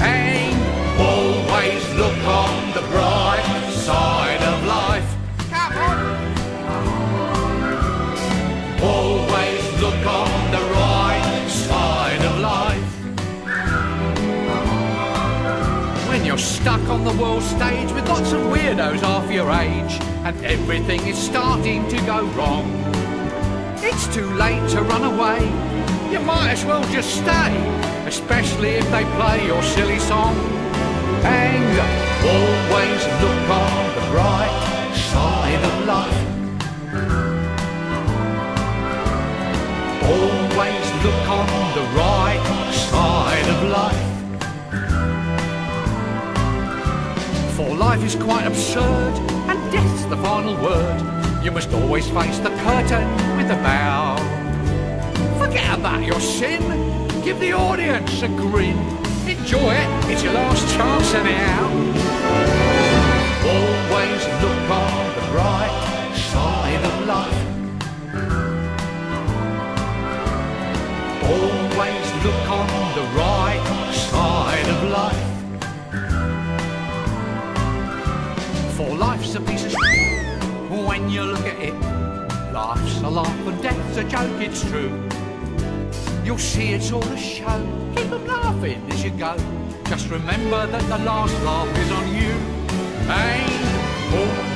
And always look on the bright side of life. Come on. Always look on the right side of life. When you're stuck on the world stage with lots of weirdos half your age, and everything is starting to go wrong. It's too late to run away. You might as well just stay, especially if they play your silly song. And always look on the bright side of life. Always look on the right side of life. For life is quite absurd, and death's the final word. You must always face the curtain with a bow. Forget about your sin, give the audience a grin. Enjoy it, it's your last chance anyhow. Always look on the bright side of life. Always look on the right side of life. For life's a piece of when you look at it. Life's a laugh and death's a joke, it's true. You'll see it's all a show. Keep them laughing as you go. Just remember that the last laugh is on you. ain't oh.